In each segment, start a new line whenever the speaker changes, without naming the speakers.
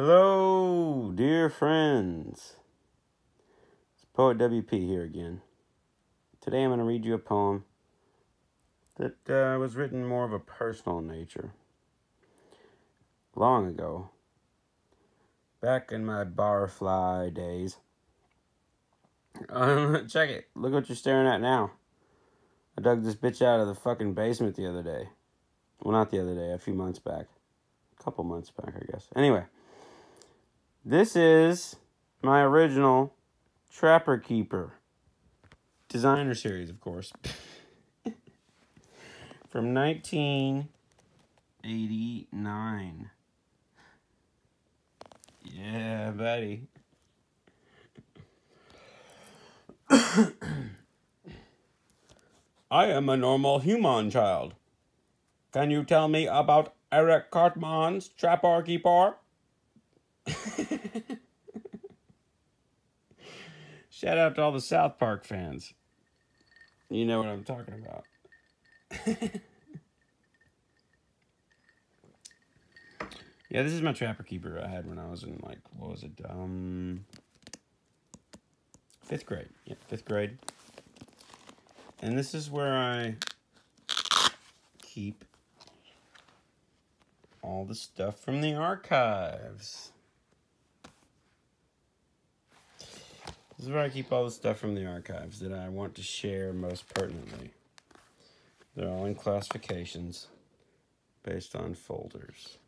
Hello, dear friends. It's Poet WP here again. Today I'm going to read you a poem that uh, was written more of a personal nature. Long ago, back in my barfly days. Um, check it. Look what you're staring at now. I dug this bitch out of the fucking basement the other day. Well, not the other day, a few months back. A couple months back, I guess. Anyway, this is my original Trapper Keeper designer series, of course. From 1989. Yeah, buddy. I am a normal human child. Can you tell me about Eric Cartman's Trapper Keeper? Shout out to all the South Park fans. You know what I'm talking about. yeah, this is my Trapper Keeper I had when I was in, like, what was it? Um, fifth grade. Yeah, fifth grade. And this is where I keep all the stuff from the archives. This is where I keep all the stuff from the archives that I want to share most pertinently. They're all in classifications based on folders.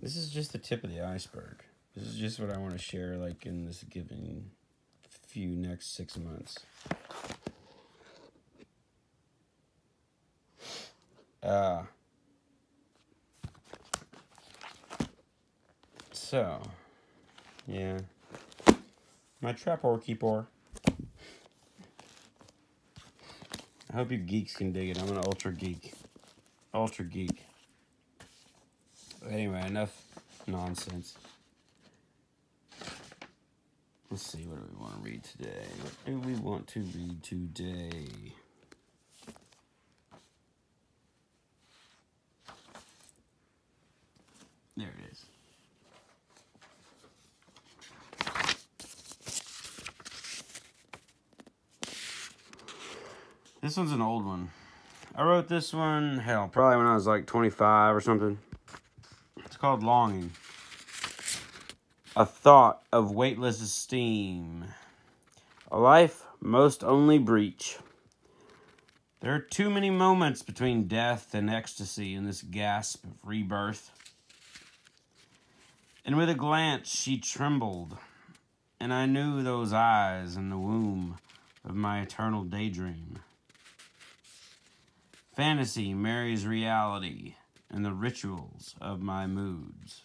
This is just the tip of the iceberg. This is just what I want to share like in this given few next six months. Uh, so, yeah. My trapper keeper. I hope you geeks can dig it. I'm an ultra geek. Ultra geek. Anyway, enough nonsense. Let's see, what do we want to read today? What do we want to read today? There it is. This one's an old one. I wrote this one, hell, probably when I was like 25 or something. It's called Longing. A thought of weightless esteem. A life most only breach. There are too many moments between death and ecstasy in this gasp of rebirth. And with a glance she trembled, and I knew those eyes in the womb of my eternal daydream. Fantasy marries reality and the rituals of my moods.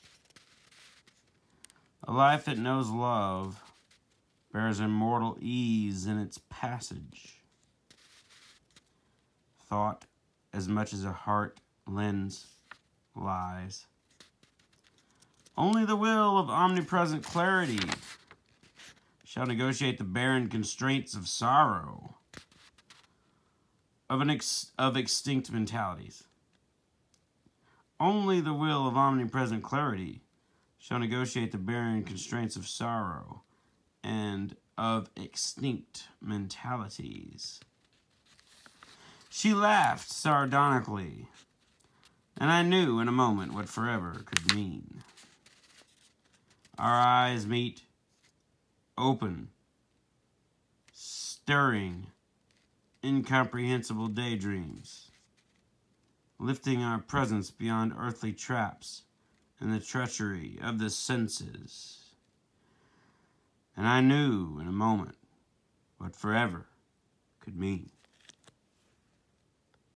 A life that knows love bears immortal ease in its passage. Thought, as much as a heart lends, lies. Only the will of omnipresent clarity shall negotiate the barren constraints of sorrow, of, an ex of extinct mentalities. Only the will of omnipresent clarity shall negotiate the barren constraints of sorrow and of extinct mentalities. She laughed sardonically, and I knew in a moment what forever could mean. Our eyes meet, open, stirring, incomprehensible daydreams, lifting our presence beyond earthly traps and the treachery of the senses. And I knew in a moment what forever could mean.